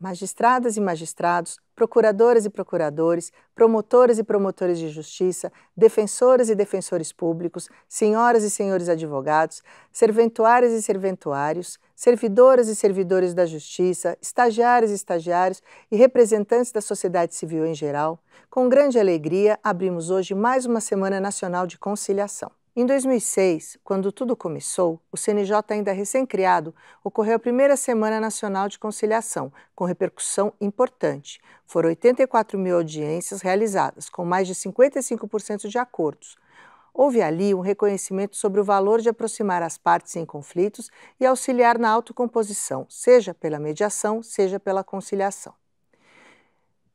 magistradas e magistrados, procuradoras e procuradores, promotoras e promotores de justiça, defensoras e defensores públicos, senhoras e senhores advogados, serventuárias e serventuários, servidoras e servidores da justiça, estagiários e estagiários e representantes da sociedade civil em geral, com grande alegria abrimos hoje mais uma Semana Nacional de Conciliação. Em 2006, quando tudo começou, o CNJ ainda recém-criado, ocorreu a primeira Semana Nacional de Conciliação, com repercussão importante. Foram 84 mil audiências realizadas, com mais de 55% de acordos. Houve ali um reconhecimento sobre o valor de aproximar as partes em conflitos e auxiliar na autocomposição, seja pela mediação, seja pela conciliação.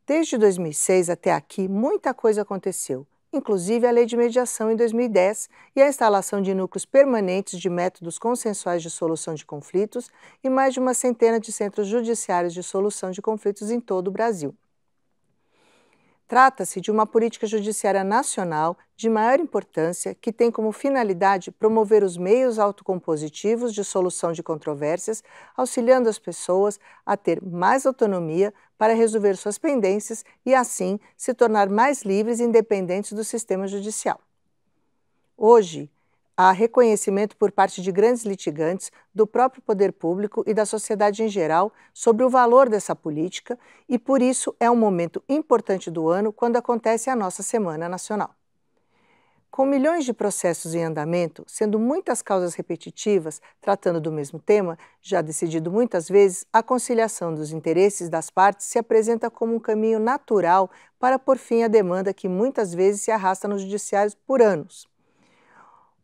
Desde 2006 até aqui, muita coisa aconteceu inclusive a Lei de Mediação em 2010 e a instalação de núcleos permanentes de métodos consensuais de solução de conflitos e mais de uma centena de centros judiciários de solução de conflitos em todo o Brasil. Trata-se de uma política judiciária nacional de maior importância que tem como finalidade promover os meios autocompositivos de solução de controvérsias, auxiliando as pessoas a ter mais autonomia para resolver suas pendências e, assim, se tornar mais livres e independentes do sistema judicial. Hoje, há reconhecimento por parte de grandes litigantes, do próprio poder público e da sociedade em geral sobre o valor dessa política e por isso é um momento importante do ano quando acontece a nossa Semana Nacional. Com milhões de processos em andamento, sendo muitas causas repetitivas, tratando do mesmo tema, já decidido muitas vezes, a conciliação dos interesses das partes se apresenta como um caminho natural para pôr fim à demanda que muitas vezes se arrasta nos judiciários por anos.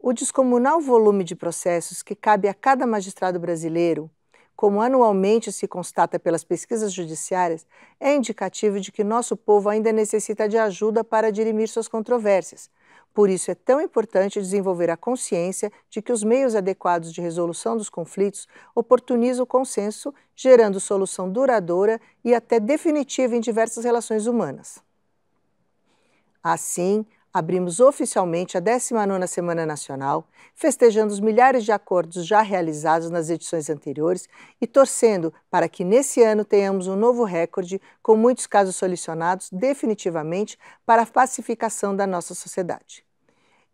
O descomunal volume de processos que cabe a cada magistrado brasileiro, como anualmente se constata pelas pesquisas judiciárias, é indicativo de que nosso povo ainda necessita de ajuda para dirimir suas controvérsias. Por isso é tão importante desenvolver a consciência de que os meios adequados de resolução dos conflitos oportunizam o consenso, gerando solução duradoura e até definitiva em diversas relações humanas. Assim, abrimos oficialmente a 19ª Semana Nacional, festejando os milhares de acordos já realizados nas edições anteriores e torcendo para que nesse ano tenhamos um novo recorde com muitos casos solucionados definitivamente para a pacificação da nossa sociedade.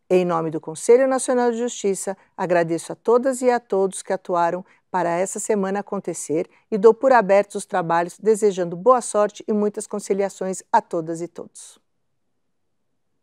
Em nome do Conselho Nacional de Justiça, agradeço a todas e a todos que atuaram para essa semana acontecer e dou por abertos os trabalhos, desejando boa sorte e muitas conciliações a todas e todos.